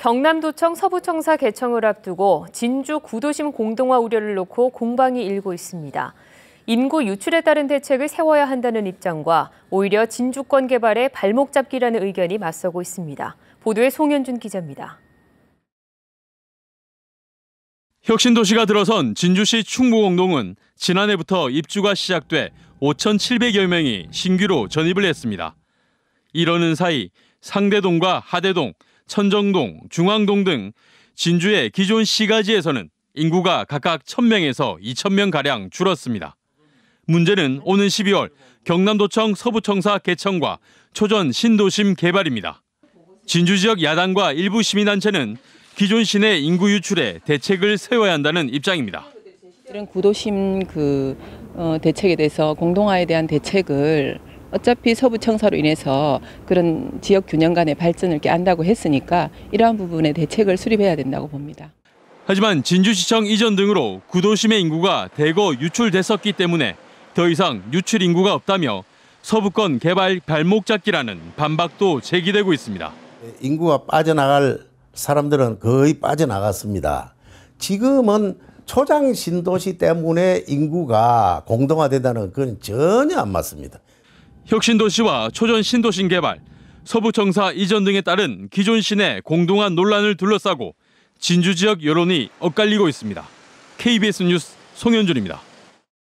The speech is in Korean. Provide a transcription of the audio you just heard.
경남도청 서부청사 개청을 앞두고 진주 구도심 공동화 우려를 놓고 공방이 일고 있습니다. 인구 유출에 따른 대책을 세워야 한다는 입장과 오히려 진주권 개발에 발목 잡기라는 의견이 맞서고 있습니다. 보도에 송현준 기자입니다. 혁신도시가 들어선 진주시 충무공동은 지난해부터 입주가 시작돼 5,700여 명이 신규로 전입을 했습니다. 이러는 사이 상대동과 하대동, 천정동, 중앙동 등 진주의 기존 시가지에서는 인구가 각각 1,000명에서 2,000명 가량 줄었습니다. 문제는 오는 12월 경남도청 서부청사 개청과 초전 신도심 개발입니다. 진주 지역 야당과 일부 시민단체는 기존 시내 인구 유출에 대책을 세워야 한다는 입장입니다. 이런 구도심 그 어, 대책에 대해서 공동화에 대한 대책을 어차피 서부 청사로 인해서 그런 지역 균형 간의 발전을 깨한다고 했으니까 이러한 부분에 대책을 수립해야 된다고 봅니다. 하지만 진주시청 이전 등으로 구도심의 인구가 대거 유출됐었기 때문에 더 이상 유출 인구가 없다며 서부권 개발 발목 잡기라는 반박도 제기되고 있습니다. 인구가 빠져나갈 사람들은 거의 빠져나갔습니다. 지금은 초장 신도시 때문에 인구가 공동화된다는 건 전혀 안 맞습니다. 혁신도시와 초전 신도심 개발, 서부청사 이전 등에 따른 기존 시내 공동화 논란을 둘러싸고 진주 지역 여론이 엇갈리고 있습니다. KBS 뉴스 송현준입니다.